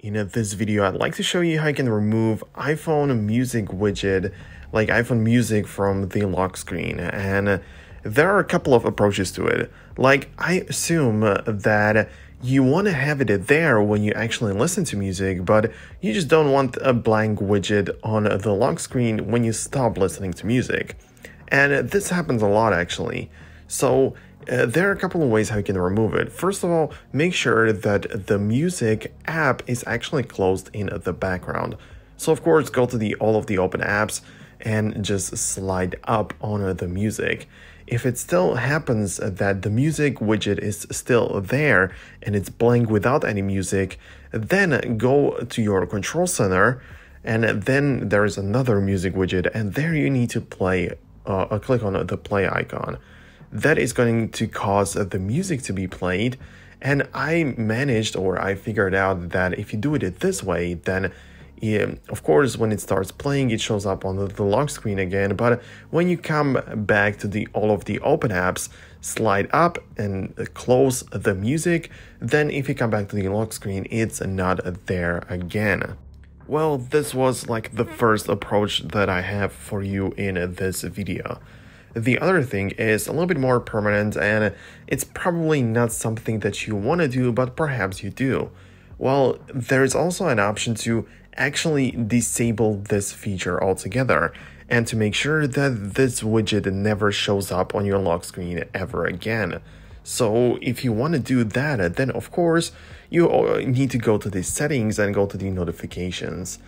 In this video, I'd like to show you how you can remove iPhone Music widget, like iPhone Music from the lock screen. And there are a couple of approaches to it. Like, I assume that you want to have it there when you actually listen to music, but you just don't want a blank widget on the lock screen when you stop listening to music. And this happens a lot actually. So uh, there are a couple of ways how you can remove it. First of all, make sure that the music app is actually closed in the background. So of course, go to the all of the open apps and just slide up on the music. If it still happens that the music widget is still there and it's blank without any music, then go to your control center and then there is another music widget and there you need to play, uh, click on the play icon that is going to cause uh, the music to be played. And I managed or I figured out that if you do it this way, then yeah, of course, when it starts playing, it shows up on the, the lock screen again. But when you come back to the all of the open apps, slide up and uh, close the music, then if you come back to the lock screen, it's not there again. Well, this was like the first approach that I have for you in this video. The other thing is a little bit more permanent and it's probably not something that you want to do, but perhaps you do. Well, there's also an option to actually disable this feature altogether and to make sure that this widget never shows up on your lock screen ever again. So if you want to do that, then of course you uh, need to go to the settings and go to the notifications.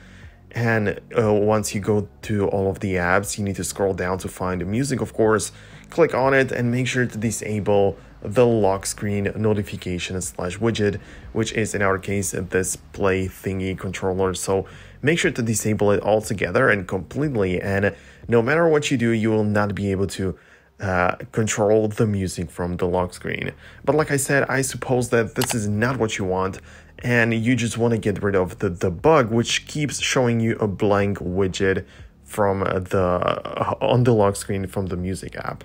And uh, once you go to all of the apps, you need to scroll down to find the music, of course. Click on it and make sure to disable the lock screen notification slash widget, which is in our case this play thingy controller. So make sure to disable it altogether and completely. And no matter what you do, you will not be able to uh, control the music from the lock screen. But like I said, I suppose that this is not what you want and you just want to get rid of the, the bug which keeps showing you a blank widget from the uh, on the lock screen from the music app.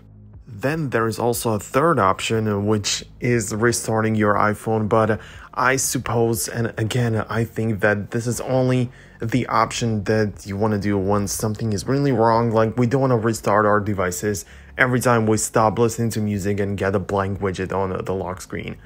Then there is also a third option uh, which is restarting your iPhone but I suppose and again I think that this is only the option that you want to do when something is really wrong like we don't want to restart our devices every time we stop listening to music and get a blank widget on uh, the lock screen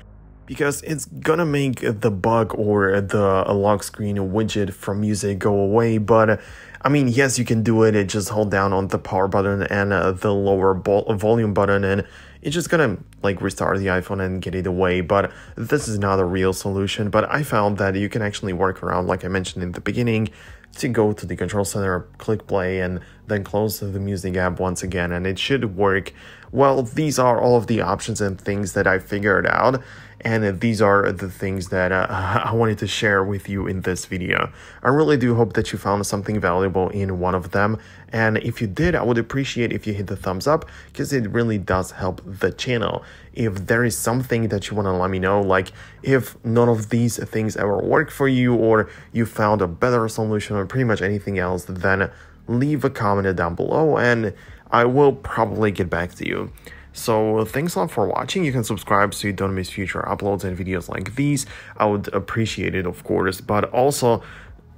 because it's gonna make the bug or the lock screen widget from music go away but I mean yes you can do it it just hold down on the power button and uh, the lower volume button and it's just gonna like restart the iPhone and get it away but this is not a real solution but I found that you can actually work around like I mentioned in the beginning to go to the control center, click play, and then close the music app once again, and it should work. Well, these are all of the options and things that I figured out, and these are the things that uh, I wanted to share with you in this video. I really do hope that you found something valuable in one of them, and if you did, I would appreciate if you hit the thumbs up, because it really does help the channel. If there is something that you want to let me know, like if none of these things ever work for you, or you found a better solution, pretty much anything else, then leave a comment down below and I will probably get back to you. So thanks a lot for watching. You can subscribe so you don't miss future uploads and videos like these. I would appreciate it, of course, but also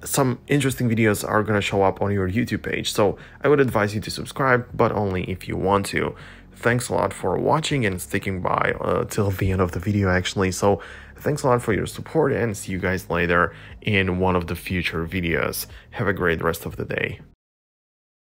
some interesting videos are going to show up on your YouTube page. So I would advise you to subscribe, but only if you want to. Thanks a lot for watching and sticking by uh, till the end of the video actually. So thanks a lot for your support and see you guys later in one of the future videos. Have a great rest of the day.